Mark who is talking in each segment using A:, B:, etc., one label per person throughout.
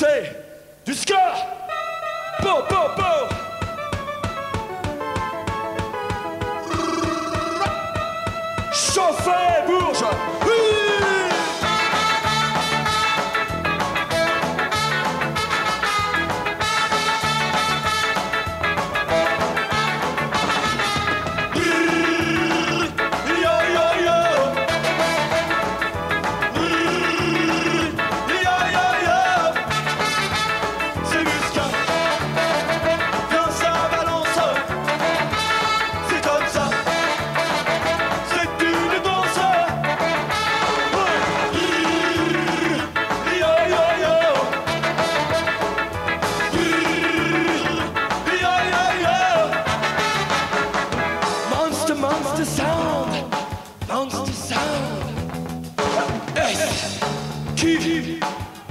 A: c'est du ska. Po, po, po Chauffez, Bourges Monster Sound, Monster Sound. Hey, keep,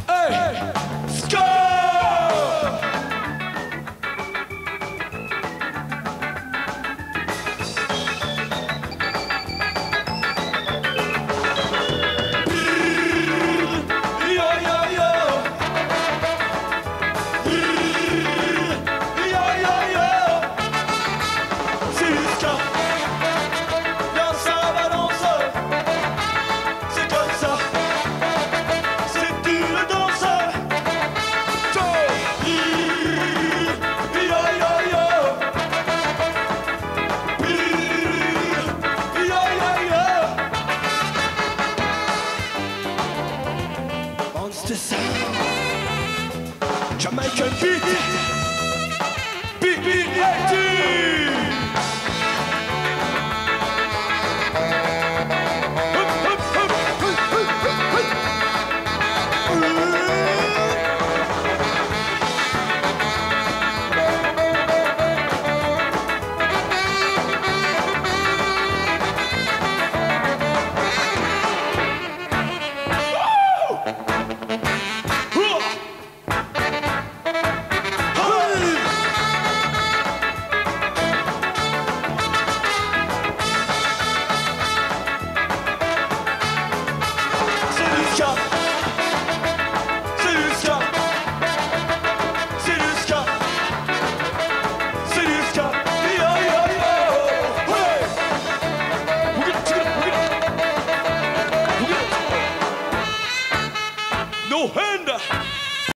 A: hey. monster sound. Jamaican beat. beat, big, Johannes.